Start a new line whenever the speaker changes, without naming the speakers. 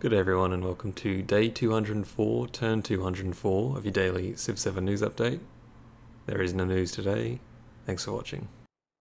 Good day everyone and welcome to day 204, turn 204 of your daily Civ 7 news update. There is no news today. Thanks for watching.